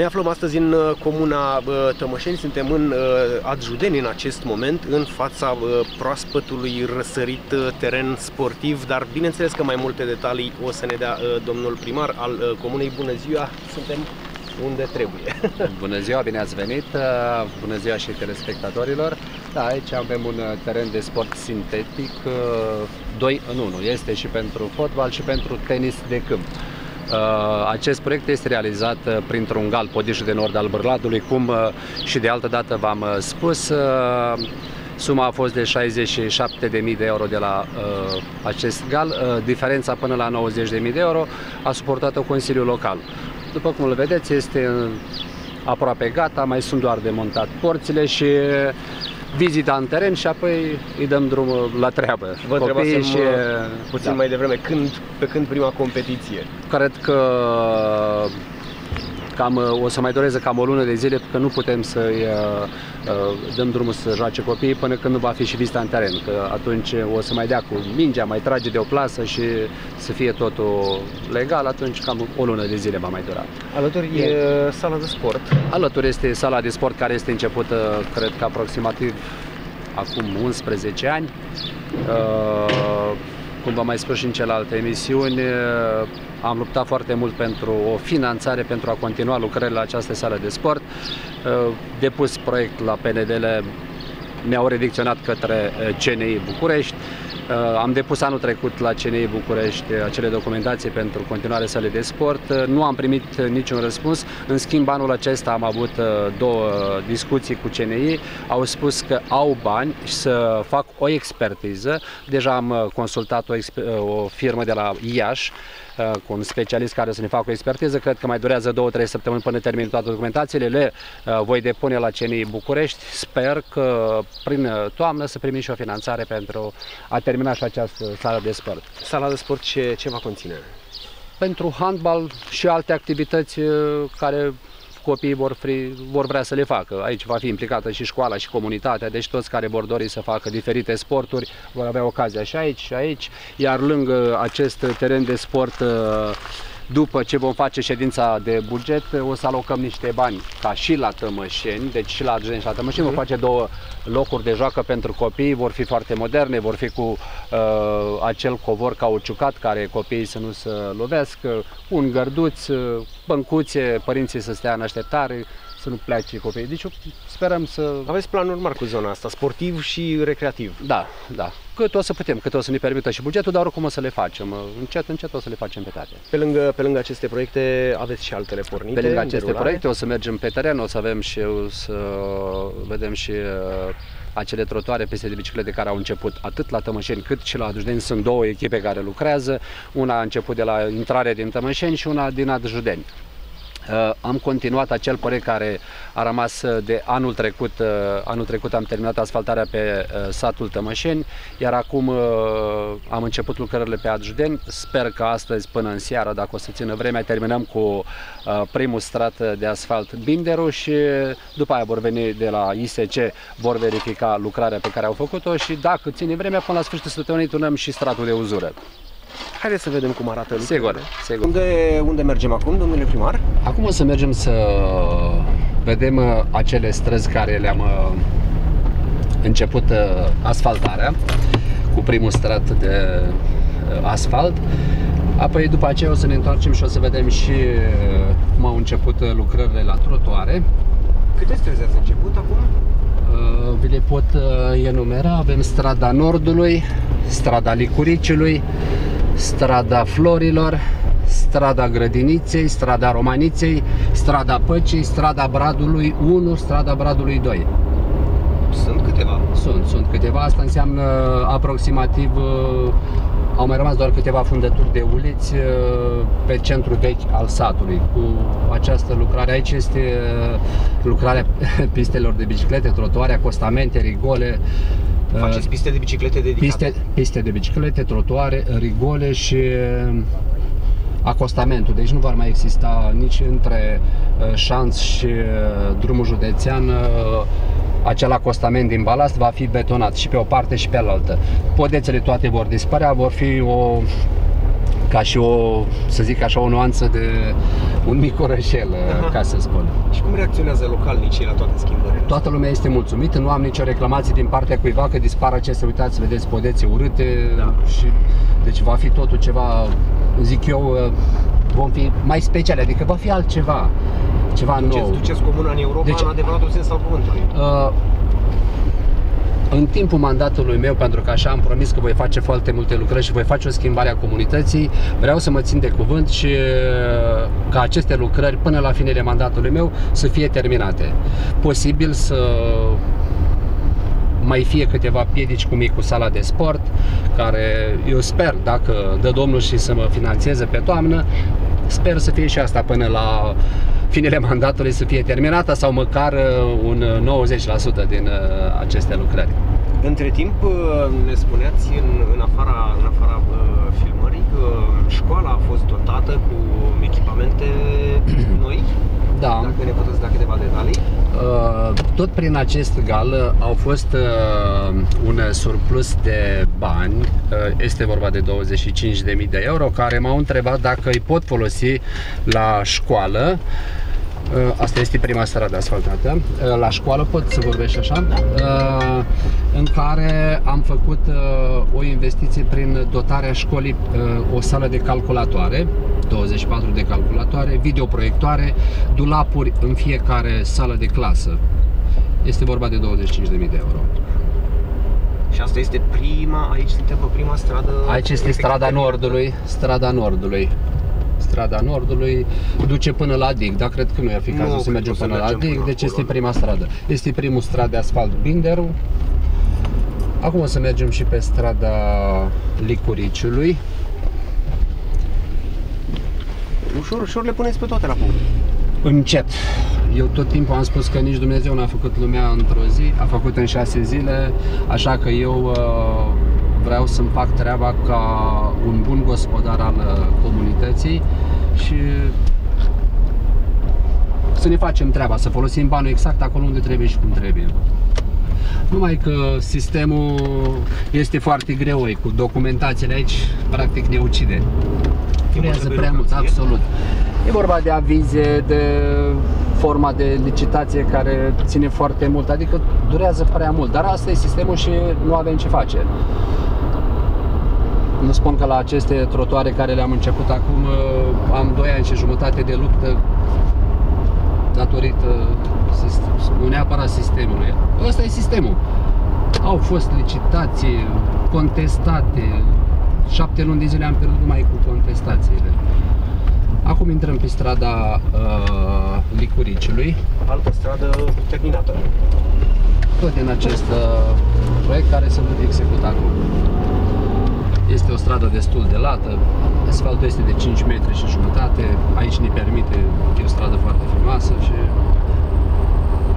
Ne aflăm astăzi în uh, comuna uh, Tămășeni, suntem în uh, Adjudeni în acest moment, în fața proaspătului răsărit teren sportiv, dar bineînțeles că mai multe detalii o să ne dea domnul primar al comunei. Bună ziua, suntem unde trebuie. Bună ziua, bine ați venit, bună ziua și telespectatorilor. Da, aici avem un teren de sport sintetic, 2 în 1, este și pentru fotbal și pentru tenis de câmp. Uh, acest proiect este realizat uh, printr-un gal Podișul de Nord al Bărladului, cum uh, și de altă dată v-am spus. Suma a fost de 67.000 de euro de la uh, acest gal. Uh, diferența până la 90.000 de euro a suportat-o Consiliul Local. După cum îl vedeți, este aproape gata, mai sunt doar de montat porțile și vizita în teren și apoi îi dăm drumul la treabă. Vă Copiii și puțin da. mai devreme, când, pe când prima competiție? Cred că cam, o să mai doreze cam o lună de zile, că nu putem să-i uh, uh, dăm drumul să joace copiii până când nu va fi și vista în teren, că atunci o să mai dea cu mingea, mai trage de o plasă și să fie totul legal, atunci cam o lună de zile va mai dura. Alături e, e sala de sport. Alături este sala de sport care este începută, cred că aproximativ acum 11 ani. Uh, cum v-am mai spus și în celelalte emisiuni, am luptat foarte mult pentru o finanțare pentru a continua lucrările la această sală de sport. Depus proiect la PNDL mi-au redicționat către CNI București. Uh, am depus anul trecut la CNI București acele documentații pentru continuare sale de sport. Uh, nu am primit niciun răspuns. În schimb, anul acesta am avut uh, două discuții cu CNI. Au spus că au bani să fac o expertiză. Deja am consultat o, o firmă de la Iași cu un specialist care să ne facă o expertiză. Cred că mai durează 2-3 săptămâni până termin toate documentațiile. Le voi depune la CNI București. Sper că prin toamnă să primim și o finanțare pentru a termina termina și această sală de sport. Sala de sport ce, ce va conține? Pentru handbal și alte activități uh, care copiii vor, fi, vor vrea să le facă. Aici va fi implicată și școala și comunitatea, deci toți care vor dori să facă diferite sporturi vor avea ocazia și aici și aici, iar lângă acest teren de sport uh, după ce vom face ședința de buget, o să alocăm niște bani ca și la Tămășeni, deci și la Argeni și la Tămășeni. Vom mhm. face două locuri de joacă pentru copii, vor fi foarte moderne, vor fi cu uh, acel covor cauciucat care copiii să nu se lovească, un gărduț, uh, băncuțe, părinții să stea în așteptare, să nu plece copiii. Deci sperăm să... Aveți planuri mari cu zona asta, sportiv și recreativ. Da, da. Cât o să putem, cât o să ne permită și bugetul, dar oricum o să le facem. Încet, încet o să le facem pe toate. Pe lângă, pe lângă aceste proiecte aveți și altele pornite? Pe lângă aceste proiecte o să mergem pe teren, o să avem și o să vedem și uh, acele trotuare peste de biciclete care au început atât la Tămășeni cât și la Adjudeni. Sunt două echipe care lucrează. Una a început de la intrare din Tămășeni și una din Adjudeni. Uh, am continuat acel proiect care a rămas uh, de anul trecut. Uh, anul trecut am terminat asfaltarea pe satul Tămășeni, iar acum am început lucrările pe Adjudeni. Sper că astăzi, până în seară, dacă o să țină vremea, terminăm cu primul strat de asfalt Binderu și după aia vor veni de la ISC, vor verifica lucrarea pe care au făcut-o și dacă ține vremea, până la sfârșitul săptămânii turnăm și stratul de uzură. Haideți să vedem cum arată lucrurile. Sigur, sigur. Unde, unde mergem acum, domnule primar? Acum o să mergem să vedem uh, acele străzi care le-am uh, început uh, asfaltarea cu primul strat de asfalt. Apoi după aceea o să ne întoarcem și o să vedem și cum au început lucrările la trotuare. Câte străzi ați început acum? Vi le pot enumera. Avem strada Nordului, strada Licuriciului, strada Florilor, strada Grădiniței, strada Romaniței, strada Păcii, strada Bradului 1, strada Bradului 2. Sunt câteva. Sunt, sunt câteva. Asta înseamnă aproximativ uh, au mai rămas doar câteva fundături de uliți uh, pe centru vechi al satului. Cu această lucrare aici este uh, lucrarea pistelor de biciclete, trotuare, acostamente, rigole, Faceți piste de biciclete dedicate? Piste, piste de biciclete, trotuare, rigole și uh, acostamentul. Deci nu va mai exista nici între uh, șanț și uh, drumul județean acel acostament din balast va fi betonat și pe o parte și pe altă. Podețele toate vor dispărea, vor fi o ca și o, să zic așa, o nuanță de un mic orășel, Aha. ca să spun. Și cum reacționează localnicii la toate schimbările? Toată lumea este mulțumită, nu am nicio reclamație din partea cuiva că dispar aceste, uitați, vedeți, podețe urâte da. și deci va fi totul ceva, zic eu, vom fi mai speciale, adică va fi altceva, ceva duceți, nou. Duceți comuna în Europa deci, în adevăratul sens al cuvântului. Uh, în timpul mandatului meu, pentru că așa am promis că voi face foarte multe lucrări și voi face o schimbare a comunității, vreau să mă țin de cuvânt și uh, ca aceste lucrări până la finele mandatului meu să fie terminate. Posibil să mai fie câteva piedici cum e cu sala de sport, care eu sper, dacă dă Domnul și să mă finanțeze pe toamnă, sper să fie și asta până la finele mandatului să fie terminată sau măcar uh, un 90% din uh, aceste lucrări. Între timp, uh, ne spuneați în, în afara, în afara filmării că școala a fost dotată cu echipamente noi. Da. Dacă ne puteți da câteva detalii. Tot prin acest gal au fost un surplus de bani, este vorba de 25.000 de euro, care m-au întrebat dacă îi pot folosi la școală Uh, asta este prima stradă asfaltată. Uh, la școală pot să vorbești așa, uh, în care am făcut o investiție prin dotarea școlii, o sală de calculatoare, 24 de calculatoare, videoproiectoare, dulapuri în fiecare sală de clasă. Este vorba de 25.000 de euro. Și asta este prima, aici suntem pe prima stradă... Aici este strada Nordului, strada Nordului strada Nordului, duce până la Dig, dar cred că nu e fi cazul să mergem până la Dig, până deci este prima stradă. Este primul strat de asfalt Binderu. Acum o să mergem și pe strada Licuriciului. Ușor, ușor le puneți pe toate la punct. Încet. Eu tot timpul am spus că nici Dumnezeu n-a făcut lumea într-o zi, a făcut în șase zile, așa că eu uh, vreau să-mi fac treaba ca un bun gospodar al uh, comunității și să ne facem treaba, să folosim banul exact acolo unde trebuie și cum trebuie. Numai că sistemul este foarte greu, cu documentațiile aici, practic ne ucide. Durează prea mult, absolut. E vorba de avize, de forma de licitație care ține foarte mult, adică durează prea mult, dar asta e sistemul și nu avem ce face. Nu spun că la aceste trotuare care le-am început acum uh, am 2 ani și jumătate de luptă datorită nu neapărat sistemului. Ăsta e sistemul. Au fost licitații contestate. Șapte luni de zile am pierdut numai cu contestațiile. Acum intrăm pe strada uh, Licuriciului. Altă stradă terminată. Tot din acest uh, proiect care se va executa acum. Este o stradă destul de lată, asfaltul este de 5 metri și jumătate, aici ne permite, e o stradă foarte frumoasă și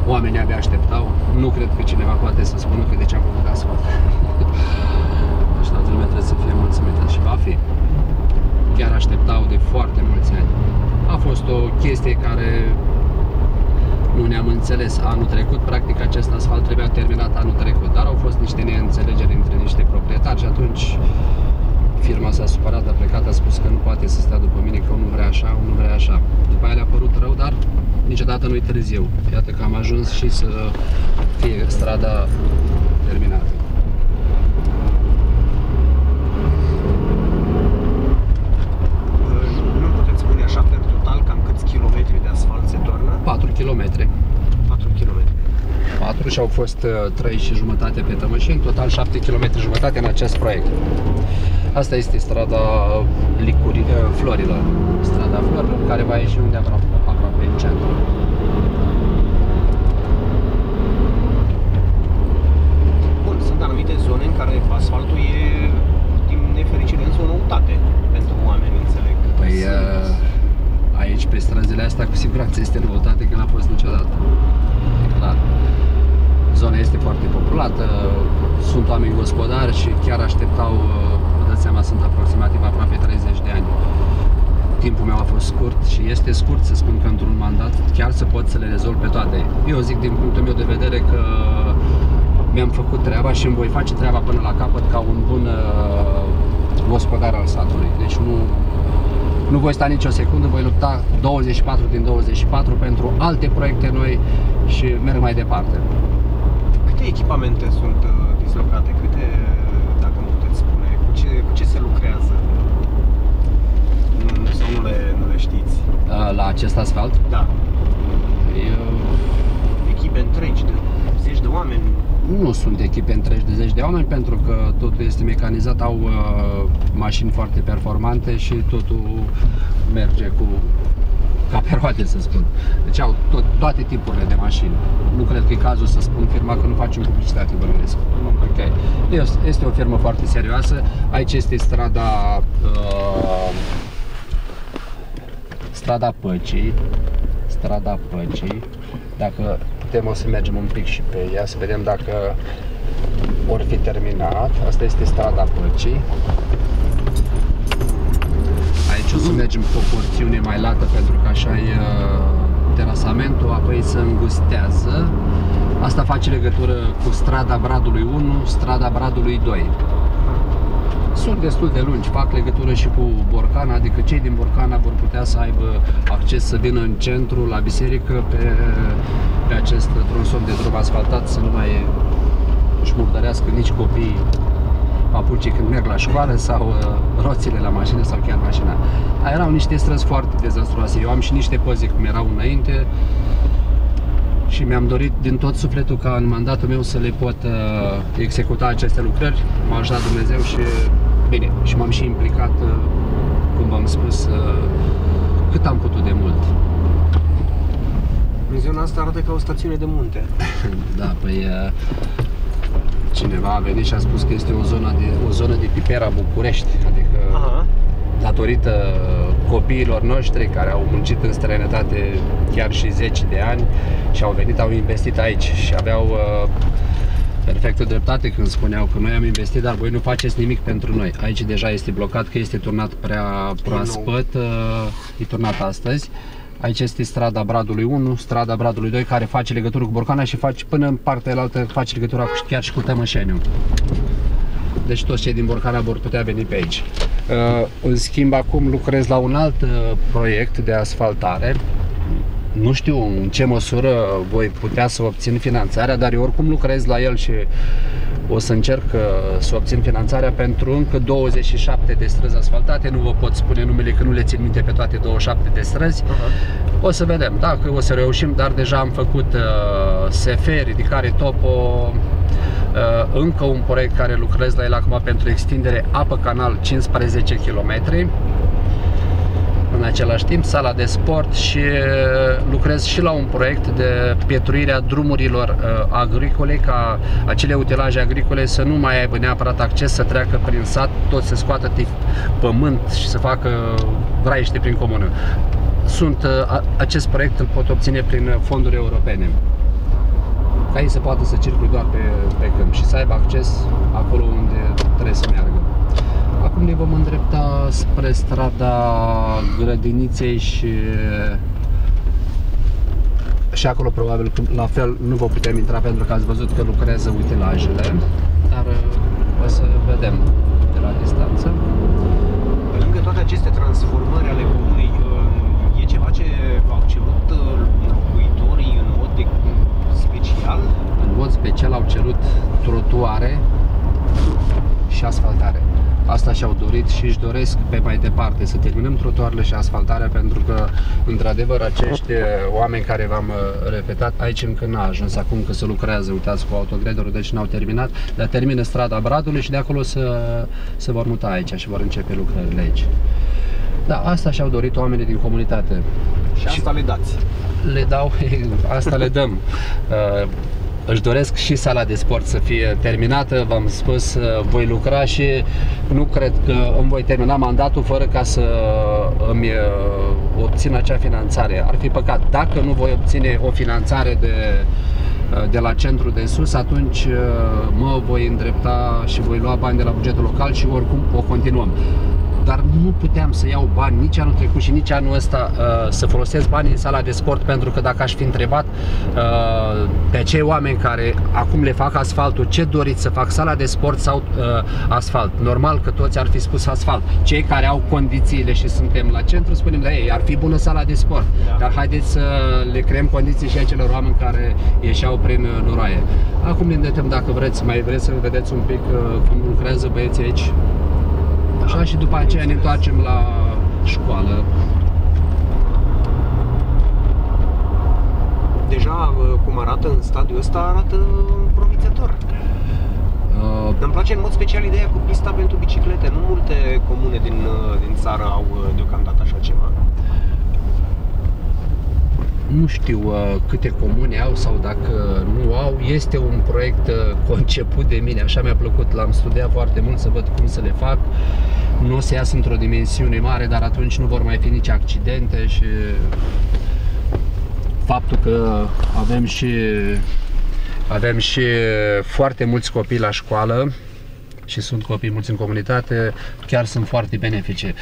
oamenii abia așteptau. Nu cred că cineva poate să spună că de ce am făcut asfalt. deci toată lumea trebuie să fie mulțumită și va fi. Chiar așteptau de foarte mulți ani. A fost o chestie care nu ne-am înțeles anul trecut, practic acest asfalt trebuia terminat anul trecut, dar au fost niște neînțelegeri între niște proprietari și atunci firma s-a supărat, a plecat, a spus că nu poate să stea după mine, că nu vrea așa, nu vrea așa. După aia le-a părut rău, dar niciodată nu-i târziu. Iată că am ajuns și să fie strada terminată. Nu puteți spune așa, per total, cam câți kilometri de asfalt se toarnă? 4 km. 4 km. 4 și au fost 3 uh, și jumătate pe Tămășeni, total 7 km jumătate în acest proiect. Asta este strada Licuri, uh, Florilor, strada Florilor, care va ieși unde aproape, aproape în centru. Bun, sunt anumite zone în care asfaltul e, din nefericire, însă o noutate pentru oameni, înțeleg. Păi, uh, aici, pe străzile astea, cu siguranță este noutate, că n-a fost niciodată. E clar zona este foarte populată, sunt oameni gospodari și chiar așteptau, vă dați seama, sunt aproximativ aproape 30 de ani. Timpul meu a fost scurt și este scurt să spun că într-un mandat chiar să pot să le rezolv pe toate. Eu zic din punctul meu de vedere că mi-am făcut treaba și îmi voi face treaba până la capăt ca un bun uh, gospodar al satului. Deci nu, nu voi sta nicio secundă, voi lupta 24 din 24 pentru alte proiecte noi și merg mai departe. Câte echipamente sunt uh, dislocate? Câte, dacă nu puteți spune, cu ce, cu ce se lucrează? Nu, sau nu le, nu le știți? Uh, La acest asfalt, Da. eu, Echipe întregi de zeci de oameni. nu sunt echipe întregi de zeci de oameni pentru că totul este mecanizat, au uh, mașini foarte performante și totul merge cu ca pe roate, să spun. Deci au tot, toate tipurile de mașini. Nu cred că e cazul să spun firma că nu facem publicitate, bănuiesc. Ok. Este, este o firmă foarte serioasă. Aici este strada uh, strada Păcii. Strada Păcii. Dacă putem o să mergem un pic și pe ea, să vedem dacă vor fi terminat. Asta este strada Păcii. Aici o să mergem pe o porțiune mai lată pentru că așa e uh, terasamentul, apoi se îngustează. Asta face legătură cu strada Bradului 1, strada Bradului 2. Sunt destul de lungi, fac legătură și cu Borcana, adică cei din Borcana vor putea să aibă acces să vină în centru, la biserică, pe, pe acest tronson de drum asfaltat, să nu mai își murdărească nici copiii papucii când merg la școală sau uh, roțile la mașină sau chiar mașina. A, erau niște străzi foarte dezastruoase. Eu am și niște poze cum erau înainte și mi-am dorit din tot sufletul ca în mandatul meu să le pot uh, executa aceste lucrări. M-a ajutat Dumnezeu și bine, și m-am și implicat, uh, cum v-am spus, uh, cât am putut de mult. În zona asta arată ca o stațiune de munte. Da, păi uh, cineva a venit și a spus că este o zonă de, o zonă de pipera București, adică Aha. datorită copiilor noștri care au muncit în străinătate chiar și 10 de ani și au venit, au investit aici și aveau uh, perfectă dreptate când spuneau că noi am investit, dar voi nu faceți nimic pentru noi. Aici deja este blocat, că este turnat prea proaspăt, uh, e turnat astăzi. Aici este strada Bradului 1, strada Bradului 2, care face legătură cu Borcana și face până în partea altă face legătura cu, chiar și cu Tămășeniu. Deci toți cei din Borcana vor putea veni pe aici. Uh, în schimb, acum lucrez la un alt uh, proiect de asfaltare. Nu știu în ce măsură voi putea să obțin finanțarea, dar eu oricum lucrez la el și o să încerc uh, să obțin finanțarea pentru încă 27 de străzi asfaltate. Nu vă pot spune numele că nu le țin minte pe toate 27 de străzi. Aha. O să vedem dacă o să reușim, dar deja am făcut uh, SF, ridicare topo, uh, încă un proiect care lucrez la el acum pentru extindere apă canal 15 km. În același timp, sala de sport și uh, lucrez și la un proiect de pietruirea drumurilor uh, agricole, ca acele utilaje agricole să nu mai aibă neapărat acces să treacă prin sat, tot să scoată tip pământ și să facă graiște prin comună sunt, uh, a- acest proiect îl pot obține prin uh, fonduri europene. Ca ei să poată să circule doar pe, pe câmp și să aibă acces acolo unde trebuie să meargă. Acum ne vom îndrepta spre strada Grădiniței și și acolo probabil că la fel nu vă putem intra pentru că ați văzut că lucrează utilajele, dar uh, o să vedem de la distanță. Pe lângă toate aceste transformări ale comunei, uh, e ceva ce v-au cerut uh, locuitorii în mod de, special? în mod special au cerut trotuare și asfaltare. Asta și-au dorit și își doresc pe mai departe să terminăm trotuarele și asfaltarea pentru că, într-adevăr, acești eh, oameni care v-am eh, repetat, aici încă n-a ajuns acum că se lucrează, uitați, cu autogrederul, deci n-au terminat, dar termină strada Bradului și de acolo să, se vor muta aici și vor începe lucrările aici. Da, asta și-au dorit oamenii din comunitate Și asta le dați. le dau, asta le dăm. Uh, își doresc și sala de sport să fie terminată, v-am spus, uh, voi lucra și nu cred că îmi voi termina mandatul fără ca să îmi uh, obțin acea finanțare. Ar fi păcat. Dacă nu voi obține o finanțare de, uh, de la centru de sus, atunci uh, mă voi îndrepta și voi lua bani de la bugetul local și oricum o continuăm. Dar nu puteam să iau bani nici anul trecut și nici anul ăsta uh, să folosesc banii în sala de sport pentru că dacă aș fi întrebat uh, pe acei oameni care acum le fac asfaltul ce doriți să fac sala de sport sau uh, asfalt, normal că toți ar fi spus asfalt. Cei care au condițiile și suntem la centru spunem la ei, ar fi bună sala de sport, da. dar haideți să le creăm condiții și acelor oameni care ieșeau prin noroaie. Acum ne îndreptăm dacă vreți, mai vreți să vedeți un pic cum lucrează băieții aici Așa și după aceea ne întoarcem la școală. Deja cum arată în stadiul ăsta, arată promițător. Uh, Îmi place în mod special ideea cu pista pentru biciclete. Nu multe comune din, uh, din țară au uh, deocamdată așa ceva nu știu uh, câte comune au sau dacă nu au. Este un proiect uh, conceput de mine, așa mi-a plăcut, l-am studiat foarte mult să văd cum să le fac. Nu o să iasă într-o dimensiune mare, dar atunci nu vor mai fi nici accidente și faptul că avem și avem și foarte mulți copii la școală și sunt copii mulți în comunitate, chiar sunt foarte benefice.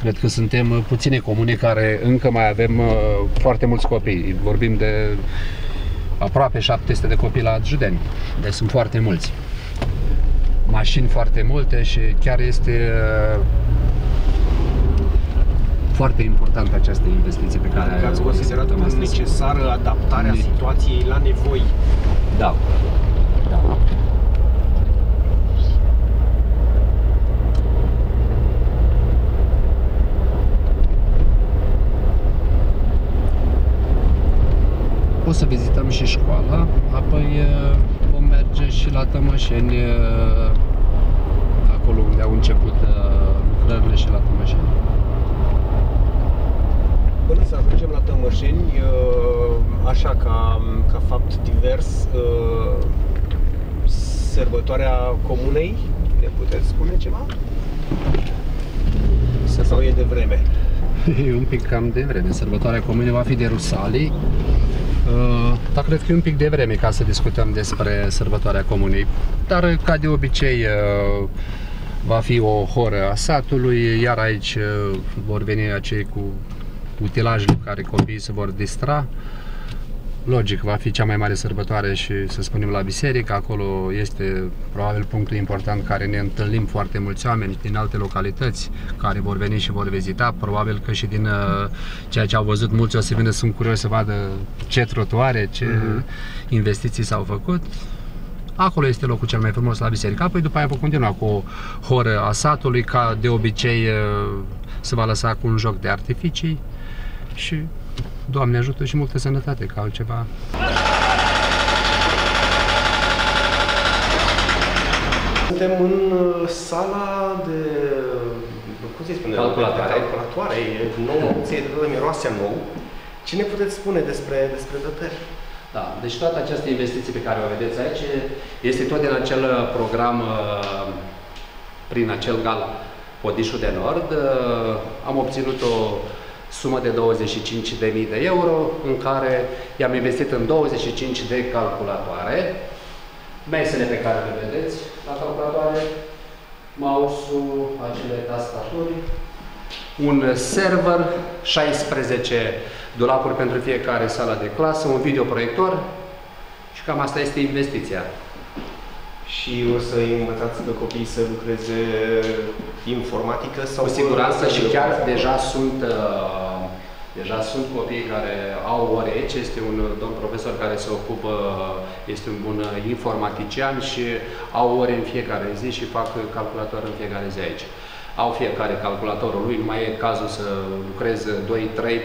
Cred că suntem puține comune care încă mai avem uh, foarte mulți copii. Vorbim de aproape 700 de copii la Judeni, deci sunt foarte mulți. Mașini foarte multe și chiar este uh, foarte importantă această investiție pe care adică ați considerat necesară adaptarea situației la nevoi. Da. da. O să vizităm și școala, apoi vom merge și la Tămășeni, acolo unde au început lucrările și la Tămășeni. Până să ajungem la Tămășeni, așa ca, ca fapt divers, sărbătoarea comunei, ne puteți spune ceva? Sau e de vreme? E un pic cam de vreme. Sărbătoarea comunei va fi de Rusalii, Uh, dar cred că e un pic de vreme ca să discutăm despre sărbătoarea comunei. Dar, ca de obicei, uh, va fi o horă a satului, iar aici uh, vor veni acei cu utilajele cu care copiii se vor distra logic, va fi cea mai mare sărbătoare și să spunem la biserică, acolo este probabil punctul important care ne întâlnim foarte mulți oameni din alte localități care vor veni și vor vizita, probabil că și din uh, ceea ce au văzut mulți o să vină, sunt curioși să vadă ce trotuare, ce uh-huh. investiții s-au făcut. Acolo este locul cel mai frumos la biserică. Apoi după aia vom continua cu o horă a satului, ca de obicei uh, se va lăsa cu un joc de artificii și Doamne ajută și multă sănătate, ca altceva. Suntem în uh, sala de cum se spune? Calculatoare. Calculatoare, e nouă opție, de miroase nou. Ce ne puteți spune despre, despre dotări? Da, deci toată această investiție pe care o vedeți aici este tot din acel program, uh, prin acel gal Podișul de Nord. Uh, am obținut o sumă de 25.000 de euro, în care i-am investit în 25 de calculatoare, mesele pe care le vedeți la calculatoare, mouse-ul, acele tastaturi, un server, 16 dulapuri pentru fiecare sală de clasă, un videoproiector și cam asta este investiția și o să învățați pe copii să lucreze informatică sau... Cu siguranță și chiar deja sunt, uh, deja sunt copii care au ore aici, este un domn profesor care se ocupă, este un bun informatician și au ore în fiecare zi și fac calculator în fiecare zi aici au fiecare calculatorul lui, nu mai e cazul să lucrez 2-3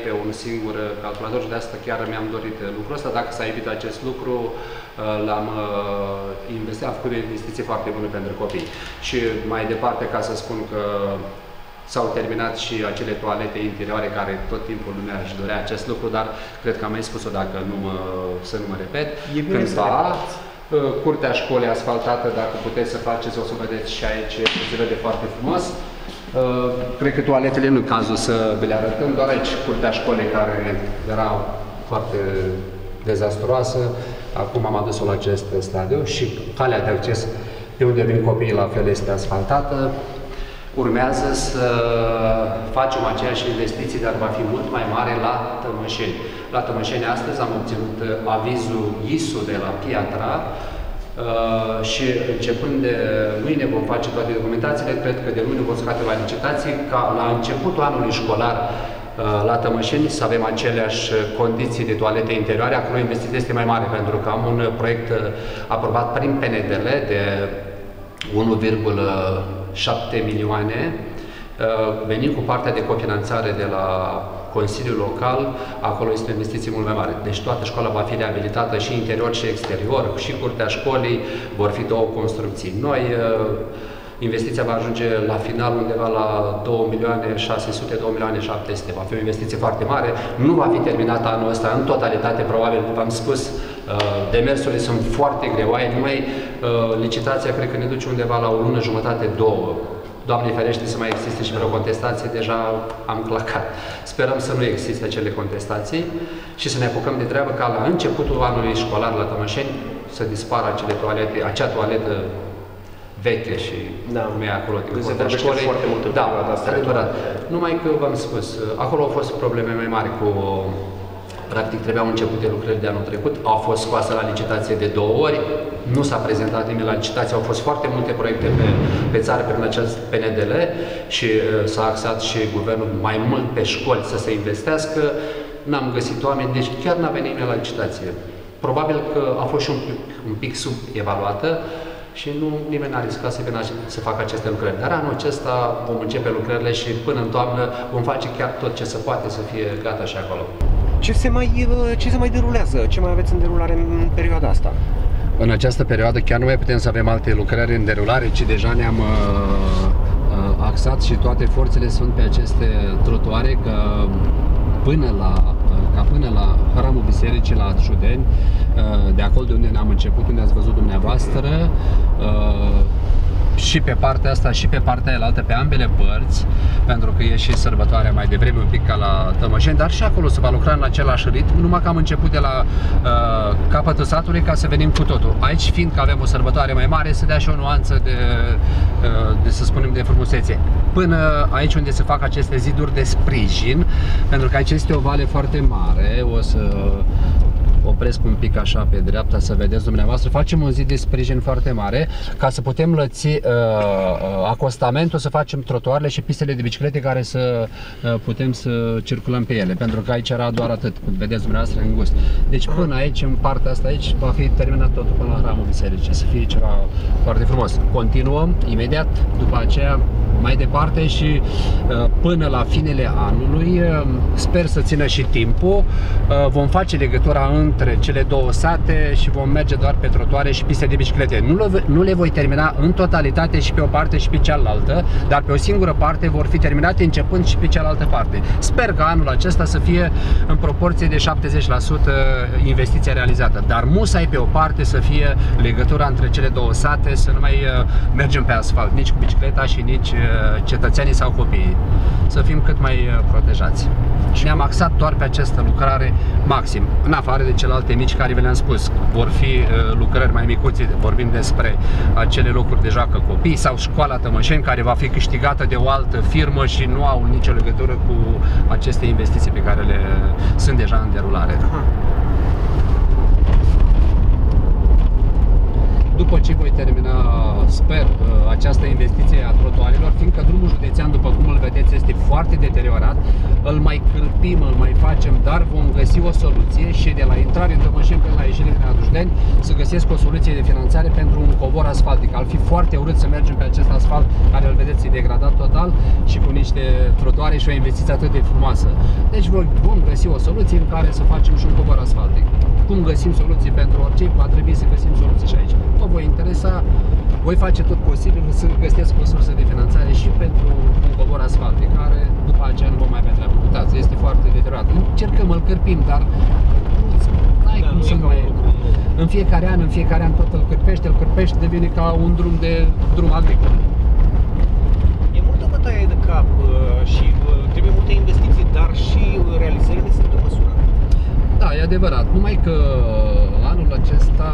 pe un singur calculator și de asta chiar mi-am dorit lucrul ăsta. Dacă s-a evit acest lucru, uh, l-am uh, investit, am făcut o investiție foarte bună pentru copii. Și mai departe, ca să spun că S-au terminat și acele toalete interioare care tot timpul lumea își dorea acest lucru, dar cred că am mai spus-o dacă nu mă, să nu mă repet. E Cândva, uh, curtea școlii asfaltată, dacă puteți să faceți, o să vedeți și aici, se vede foarte frumos. Uh, cred că toaletele nu cazul să le arătăm, doar aici curtea școlii care era foarte dezastruoasă, acum am adus-o la acest stadiu și calea de acces pe unde vin copiii la fel este asfaltată. urmează să facem aceeași investiție, dar va fi mult mai mare la Tămășeni. La Tămășeni astăzi am obținut avizul ISO de la Piatra uh, și începând de mâine vom face toate documentațiile, cred că de luni vom scoate la licitație ca la începutul anului școlar uh, la Tămășeni să avem aceleași condiții de toalete interioare. Acolo investiția este mai mare pentru că am un proiect uh, aprobat prin PNDL de 1,7 milioane, uh, venim cu partea de cofinanțare de la Consiliul Local, acolo este o investiție mult mai mare. Deci toată școala va fi reabilitată și interior și exterior, și curtea școlii, vor fi două construcții noi, uh, investiția va ajunge la final undeva la 2 milioane 600, 2 milioane 700. Va fi o investiție foarte mare. Nu va fi terminată anul ăsta în totalitate, probabil, cum am spus, uh, demersurile sunt foarte greoaie, numai uh, licitația cred că ne duce undeva la o lună jumătate, două. Doamne ferește să mai existe și vreo contestație, deja am clacat. Sperăm să nu existe acele contestații și să ne apucăm de treabă ca la începutul anului școlar la Tămășeni să dispară acele toalete, acea toaletă veche și da. cum e acolo din curtea școlii. foarte mult da, asta adevărat. Numai că v-am spus, acolo au fost probleme mai mari cu Practic trebuiau începute lucrări de anul trecut, au fost scoase la licitație de două ori, nu s-a prezentat nimeni la licitație, au fost foarte multe proiecte pe, pe țară prin acest PNDL și uh, s-a axat și guvernul mai mult pe școli să se investească, n-am găsit oameni, deci chiar n-a venit nimeni la licitație. Probabil că a fost și un pic, un pic subevaluată, și nu, nimeni n-a riscat să vină să facă aceste lucrări. Dar anul acesta vom începe lucrările și până în toamnă vom face chiar tot ce se poate să fie gata și acolo. Ce se mai, ce se mai derulează? Ce mai aveți în derulare în perioada asta? În această perioadă chiar nu mai putem să avem alte lucrări în derulare, ci deja ne-am uh, uh, axat și toate forțele sunt pe aceste trotuare, că până la ca până la hramul bisericii la Judeni, uh, de acolo de unde ne-am început, unde ați văzut dumneavoastră, uh, și pe partea asta și pe partea altă, pe ambele părți, pentru că e și sărbătoarea mai devreme un pic ca la Tămășeni, dar și acolo se va lucra în același ritm, numai că am început de la uh, capătul satului ca să venim cu totul. Aici, fiind că avem o sărbătoare mai mare, să dea și o nuanță de, uh, de să spunem, de frumusețe. Până aici unde se fac aceste ziduri de sprijin, pentru că aici este o vale foarte mare, o să opresc un pic așa pe dreapta să vedeți dumneavoastră, facem un zid de sprijin foarte mare ca să putem lăți uh, uh, acostamentul, să facem trotuarele și pistele de biciclete care să uh, putem să circulăm pe ele, pentru că aici era doar atât, cum vedeți dumneavoastră în gust. Deci până aici, în partea asta aici, va fi terminat totul până la hramul bisericii, să fie ceva foarte frumos. Continuăm imediat. După aceea mai departe și uh, până la finele anului, uh, sper să țină și timpul, uh, vom face legătura între cele două sate și vom merge doar pe trotuare și piste de biciclete. Nu le, nu le voi termina în totalitate și pe o parte și pe cealaltă, dar pe o singură parte vor fi terminate începând și pe cealaltă parte. Sper că anul acesta să fie în proporție de 70% investiția realizată, dar musai pe o parte să fie legătura între cele două sate, să nu mai mergem pe asfalt, nici cu bicicleta și nici cetățenii sau copiii. Să fim cât mai uh, protejați. Și ne-am axat doar pe această lucrare maxim, în afară de celelalte mici care vi le-am spus. Vor fi uh, lucrări mai micuțe, vorbim despre acele locuri de joacă copii sau școala Tămășeni care va fi câștigată de o altă firmă și nu au nicio legătură cu aceste investiții pe care le sunt deja în derulare. Aha. După ce voi termina, sper, uh, această investiție a trotuarelor, fiindcă drumul județean, după cum îl vedeți, este foarte deteriorat, îl mai cârpim, îl mai facem, dar vom găsi o soluție și de la intrare în Tămășeni până la ieșire din Adușdeni să găsesc o soluție de finanțare pentru un covor asfaltic. Ar fi foarte urât să mergem pe acest asfalt care îl vedeți e degradat total și cu niște trotuare și o investiție atât de frumoasă. Deci vom găsi o soluție în care să facem și un covor asfaltic. Cum găsim soluții pentru orice, va trebui să găsim soluții și aici vă voi interesa, voi face tot posibilul să găsesc o sursă de finanțare și pentru un covor asfaltic, care după aceea nu vom mai avea treabă. Uitați, este foarte deteriorat. Încercăm, îl cârpim, dar nu ai da, cum să mai... În fiecare an, în fiecare an tot îl cârpești, îl cârpești, devine ca un drum de drum agricol. E multă bătaie de cap uh, și uh, trebuie multe investiții, dar și uh, realizările sunt de măsură. Da, e adevărat. Numai că anul acesta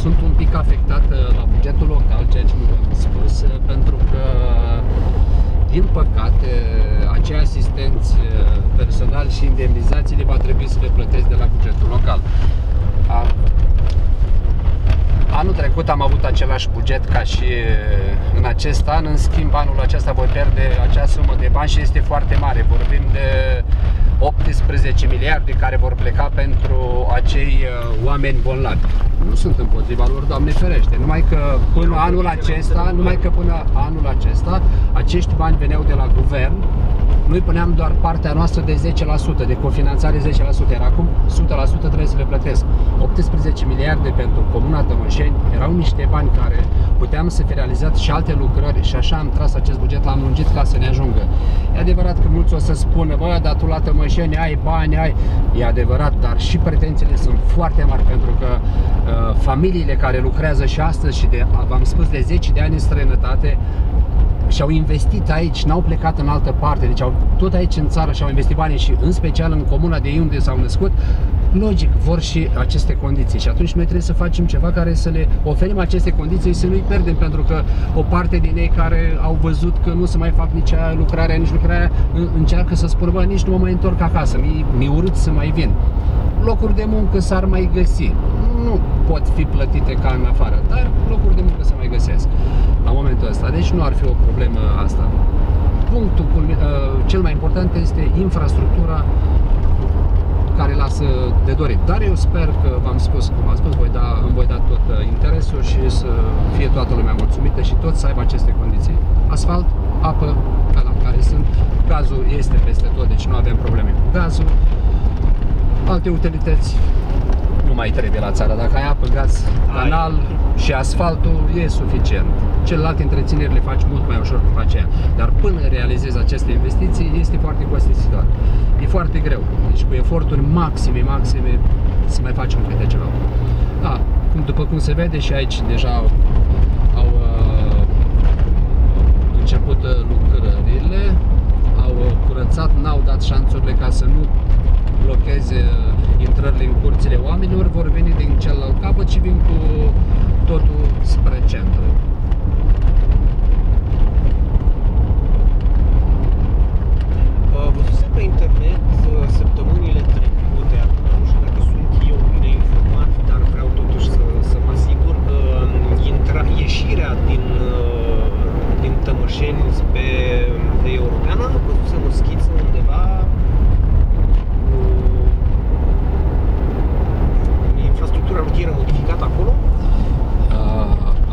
sunt un pic afectat la bugetul local, ceea ce nu am spus, pentru că din păcate, acei asistenți personal și indemnizațiile va trebui să le plătesc de la bugetul local. Anul trecut am avut același buget ca și în acest an, în schimb anul acesta voi pierde acea sumă de bani și este foarte mare. Vorbim de 18 miliarde care vor pleca pentru acei uh, oameni bolnavi. Nu sunt împotriva lor, Doamne ferește, numai că până anul acesta, numai că până anul acesta, acești bani veneau de la guvern noi puneam doar partea noastră de 10%, de cofinanțare 10%, iar acum 100% trebuie să le plătesc. 18 miliarde pentru Comuna Tămășeni erau niște bani care puteam să fi realizat și alte lucrări și așa am tras acest buget, l-am lungit ca să ne ajungă. E adevărat că mulți o să spună, bă, dar tu la Tămășeni ai bani, ai... E adevărat, dar și pretențiile sunt foarte mari pentru că uh, familiile care lucrează și astăzi și de, v-am spus, de 10 de ani în străinătate, și-au investit aici, n-au plecat în altă parte, deci au tot aici în țară și-au investit bani și în special în comuna de unde s-au născut, logic, vor și aceste condiții și atunci noi trebuie să facem ceva care să le oferim aceste condiții și să nu-i pierdem, pentru că o parte din ei care au văzut că nu se mai fac nici lucrarea, nici lucrarea, încearcă să spună, bă, nici nu mă mai întorc acasă, mi-e mi urât să mai vin. Locuri de muncă s-ar mai găsi. Nu pot fi plătite ca în afară, dar locuri de muncă se mai găsesc la momentul ăsta. Deci nu ar fi o problemă asta. Punctul uh, cel mai important este infrastructura care lasă de dorit. Dar eu sper că, v-am spus, cum am spus, voi da, îmi voi da tot uh, interesul și să fie toată lumea mulțumită și toți să aibă aceste condiții. Asfalt, apă, la care sunt, gazul este peste tot, deci nu avem probleme cu gazul. Alte utilități nu mai trebuie la țară. Dacă ai apă, gaz, canal și asfaltul, e suficient. Celelalte întrețineri le faci mult mai ușor după aceea. Dar până realizezi aceste investiții, este foarte costisitor. E foarte greu. Deci cu eforturi maxime, maxime, să mai facem câte ceva. Da, după cum se vede și aici deja au, au uh, început uh, lucrările, au uh, curățat, n-au dat șanțurile ca să nu blocheze intrările în curțile oamenilor, vor veni din celălalt capăt și vin cu totul spre centru. Văzusem pe internet uh, săptămânile trecute, nu știu dacă sunt eu bine informat, dar vreau totuși să, să mă asigur că um, intra, ieșirea din, uh, din Tămășeni pe Europeană, văzusem o schiță undeva infrastructura rutieră modificată acolo?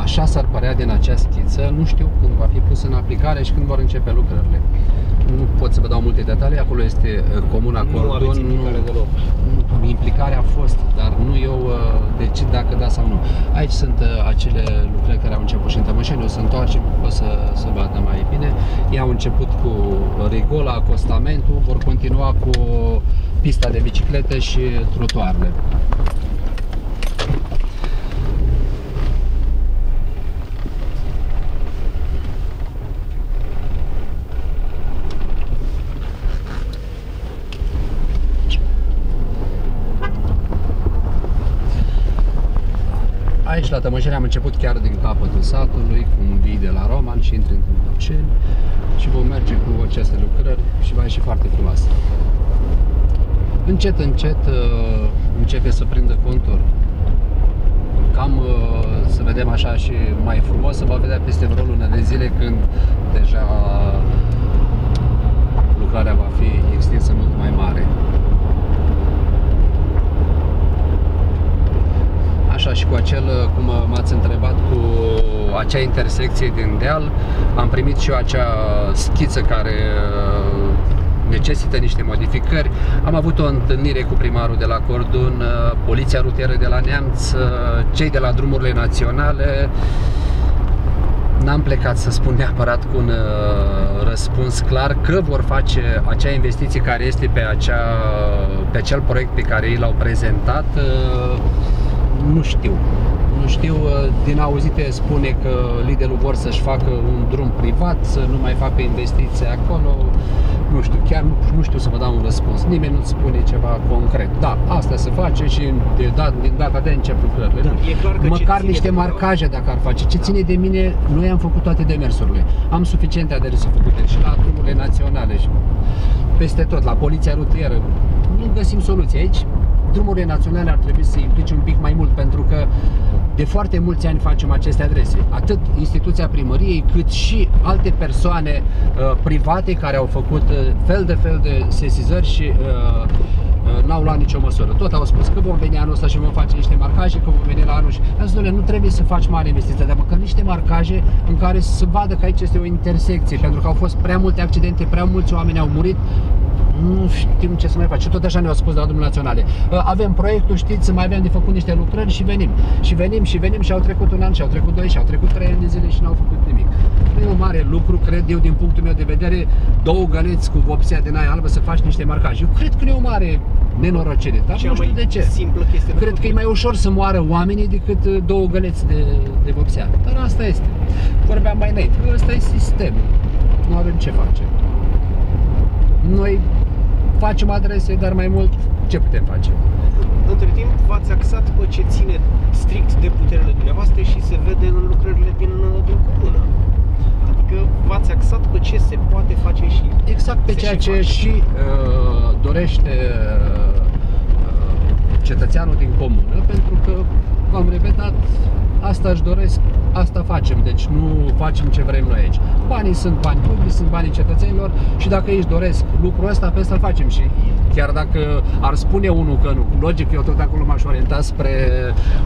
Așa s-ar părea din acea schiță. Nu știu când va fi pus în aplicare și când vor începe lucrările. Nu pot să vă dau multe detalii, acolo este uh, comuna Cordon. Nu implicare deloc. Implicarea a fost, dar nu eu uh, decid dacă da sau nu. Aici sunt uh, acele lucrări care au început și în Tămășeni, o să întoarce, o să, să vadă mai bine. Ei au început cu rigola, acostamentul, vor continua cu pista de biciclete și trotuarele. Aici la Tămășeni am început chiar din capătul satului, cum vii de la Roman și intri în Tămășeni și vom merge cu aceste lucrări și va ieși foarte frumos. Încet, încet uh, începe să prindă contur. Cam uh, să vedem așa și mai frumos, să va vedea peste vreo lună de zile când deja lucrarea va fi extinsă mult mai mare. Așa și cu acel, cum m-ați întrebat, cu acea intersecție din deal, am primit și eu acea schiță care uh, necesită niște modificări. Am avut o întâlnire cu primarul de la Cordun, uh, Poliția Rutieră de la Neamț, uh, cei de la drumurile naționale. N-am plecat să spun neapărat cu un răspuns clar că vor face acea investiție care este pe, acea, pe acel proiect pe care ei l-au prezentat nu știu. nu știu, din auzite spune că Lidl vor să-și facă un drum privat, să nu mai facă investiții acolo. Nu știu, chiar nu, nu știu să vă dau un răspuns. Nimeni nu spune ceva concret. Da, asta se face și de dat, din data de încep lucrările. Da, e clar că Măcar niște marcaje dacă ar face. Ce ține de mine, noi am făcut toate demersurile. Am suficiente adrese făcute și la drumurile naționale și peste tot, la poliția rutieră. Nu găsim soluții aici drumurile naționale ar trebui să implice un pic mai mult, pentru că de foarte mulți ani facem aceste adrese. Atât instituția primăriei, cât și alte persoane uh, private care au făcut uh, fel de fel de sesizări și uh, uh, n-au luat nicio măsură. Tot au spus că vom veni anul ăsta și vom face niște marcaje, că vom veni la anul și... Zis, nu trebuie să faci mare investiție, dar măcar niște marcaje în care să vadă că aici este o intersecție, pentru că au fost prea multe accidente, prea mulți oameni au murit nu știm ce să mai facem. Tot așa ne-au spus de la drumul naționale. Ă, avem proiectul, știți, mai avem de făcut niște lucrări și venim. Și venim și venim și au trecut un an și au trecut doi și au trecut trei ani de zile și n-au făcut nimic. Nu e un mare lucru, cred eu, din punctul meu de vedere, două găleți cu vopsea de naia albă să faci niște marcaje. Eu cred că nu e o mare nenorocire, dar nu știu de ce. Simplă chestie cred că e mai ușor să moară oamenii decât ă, două găleți de, de vopsea. Dar asta este. Vorbeam mai înainte. Ăsta e sistemul. Nu avem ce face. Noi facem adrese, dar mai mult ce putem face? Între timp v-ați axat pe ce ține strict de puterile dumneavoastră și se vede în lucrările din, din comună. Adică v-ați axat pe ce se poate face și Exact pe ceea ce face. și uh, dorește uh, cetățeanul din comună, pentru că, v-am repetat, asta își doresc, asta facem, deci nu facem ce vrem noi aici. Banii sunt bani publici, sunt banii cetățenilor și dacă ei își doresc lucrul ăsta, pe ăsta facem și chiar dacă ar spune unul că nu, logic eu tot acolo m-aș orienta spre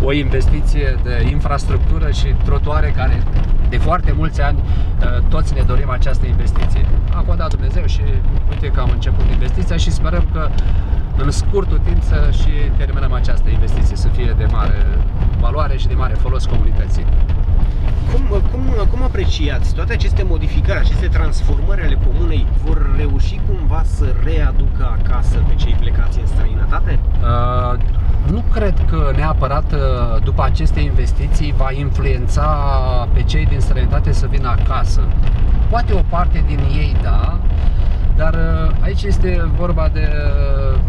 o investiție de infrastructură și trotuare care de foarte mulți ani uh, toți ne dorim această investiție. Acum dat Dumnezeu și uite că am început investiția și sperăm că în scurtul timp să și terminăm această investiție, să fie de mare valoare și de mare folos comunității. Cum, cum, cum apreciați toate aceste modificări, aceste transformări ale comunei vor reuși cumva să readucă acasă pe cei plecați în străinătate? Uh, nu cred că neapărat uh, după aceste investiții va influența pe cei din străinătate să vină acasă. Poate o parte din ei, da, dar uh, aici este vorba de uh,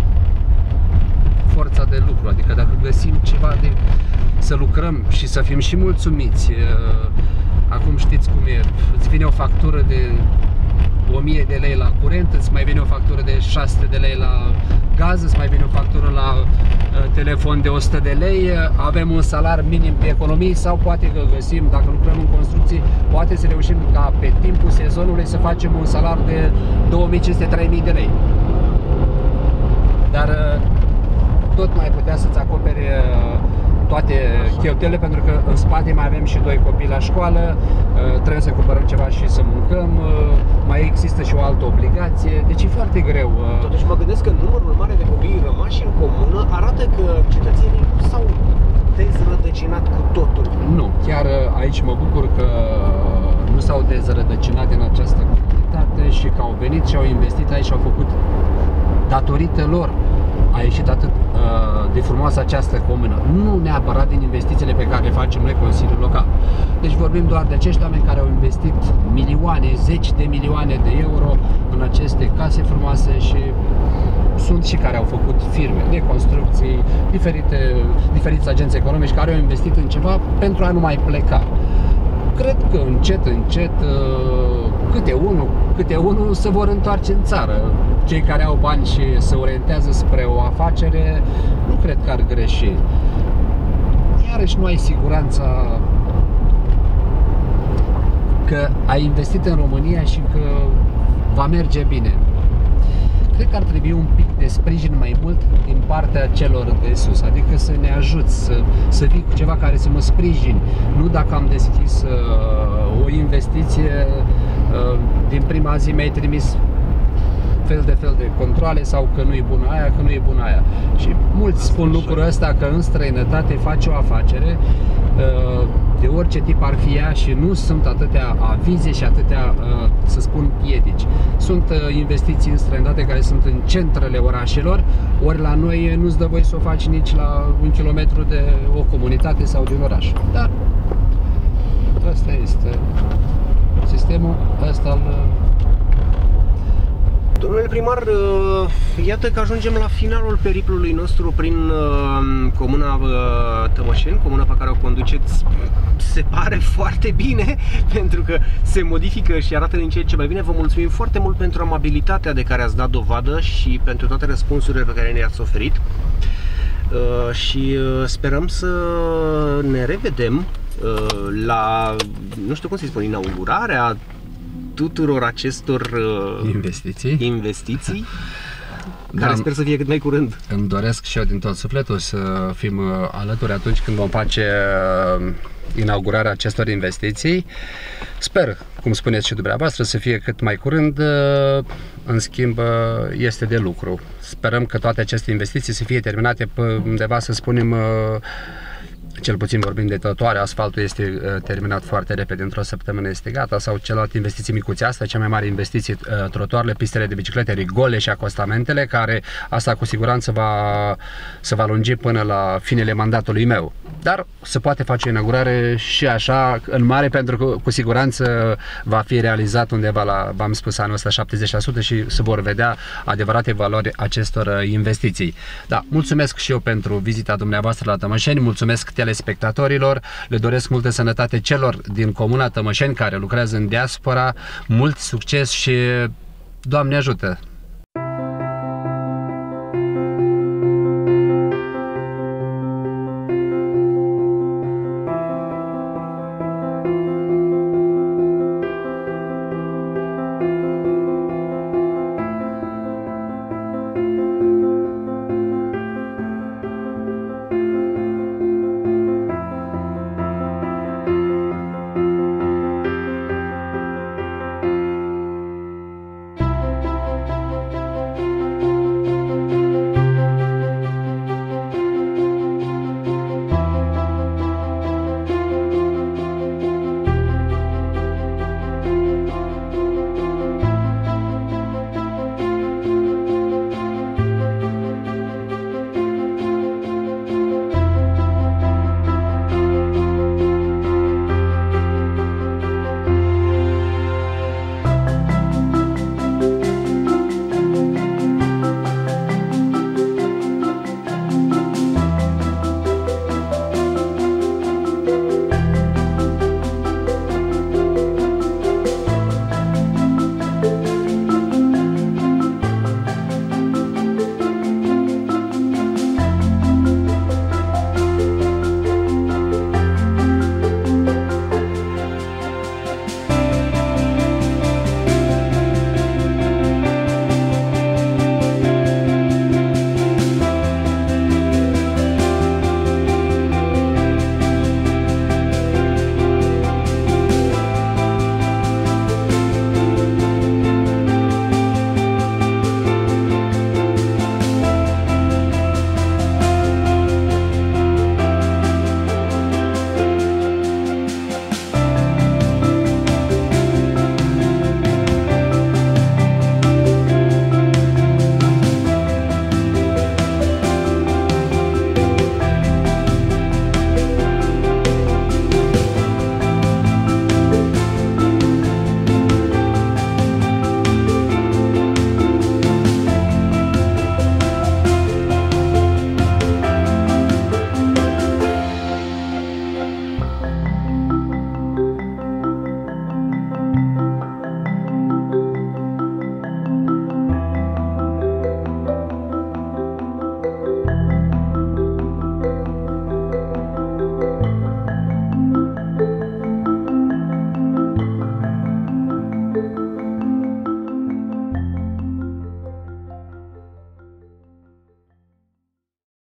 forța de lucru, adică dacă găsim ceva de să lucrăm și să fim și mulțumiți. Acum știți cum e, îți vine o factură de 1000 de lei la curent, îți mai vine o factură de 600 de lei la gaz, îți mai vine o factură la uh, telefon de 100 de lei, avem un salar minim pe economii sau poate că găsim, dacă lucrăm în construcții, poate să reușim ca pe timpul sezonului să facem un salar de 2500-3000 de lei. Dar uh, tot mai putea să-ți acopere uh, toate cheltuielile pentru că în spate mai avem și doi copii la școală, uh, trebuie să cumpărăm ceva și să mâncăm, mai există și o altă obligație, deci e foarte greu. Totuși mă gândesc că numărul mare de copii rămași în comună arată că cetățenii nu s-au dezrădăcinat cu totul. Nu, chiar aici mă bucur că nu s-au dezrădăcinat din această comunitate și că au venit și au investit aici și au făcut datorită lor a ieșit atât uh, de frumoasă această comună. Nu neapărat din investițiile pe care le facem noi Consiliul Local. Deci vorbim doar de acești oameni care au investit milioane, zeci de milioane de euro în aceste case frumoase și sunt și care au făcut firme de construcții, diferite, diferiți agenți economici care au investit în ceva pentru a nu mai pleca. Cred că încet, încet, uh, câte unul, câte unul se vor întoarce în țară cei care au bani și se orientează spre o afacere, nu cred că ar greși. Iarăși nu ai siguranța că ai investit în România și că va merge bine. Cred că ar trebui un pic de sprijin mai mult din partea celor de sus, adică să ne ajut să, să vii cu ceva care să mă sprijin. Nu dacă am deschis uh, o investiție, uh, din prima zi mi-ai trimis fel de fel de controle sau că nu e bună aia, că nu e bună aia. Și mulți spun lucrul ăsta că în străinătate face o afacere uh, de orice tip ar fi ea și nu sunt atâtea avize și atâtea, uh, să spun, piedici. Sunt uh, investiții în străinătate care sunt în centrele orașelor, ori la noi nu-ți dă voie să o faci nici la un kilometru de o comunitate sau de un oraș. Dar asta este sistemul ăsta al Domnule primar, uh, iată că ajungem la finalul periplului nostru prin uh, comuna uh, Tămășeni, comuna pe care o conduceți se pare foarte bine pentru că se modifică și arată din ce ce mai bine. Vă mulțumim foarte mult pentru amabilitatea de care ați dat dovadă și pentru toate răspunsurile pe care ne-ați oferit și sperăm să ne revedem la, nu știu cum să-i spun, inaugurarea tuturor acestor uh, investiții, investiții care da, sper să fie cât mai curând. Îmi doresc și eu din tot sufletul să fim uh, alături atunci când vom face uh, inaugurarea acestor investiții. Sper, cum spuneți și dumneavoastră, să fie cât mai curând. În schimb, este de lucru. Sperăm că toate aceste investiții să fie terminate pe undeva, să spunem, cel puțin vorbim de trotuare, asfaltul este uh, terminat foarte repede, într-o săptămână este gata, sau celelalte investiții micuțe, asta cea mai mare investiție, uh, trotuarele, pistele de biciclete, rigole și acostamentele, care asta cu siguranță va, se va lungi până la finele mandatului meu. Dar se poate face o inaugurare și așa în mare, pentru că cu siguranță va fi realizat undeva la, v-am spus, anul ăsta 70% și se vor vedea adevărate valori acestor uh, investiții. Da, mulțumesc și eu pentru vizita dumneavoastră la Tămășeni, mulțumesc telespectatorilor, le doresc multă sănătate celor din Comuna Tămășeni care lucrează în diaspora, mult succes și Doamne ajută!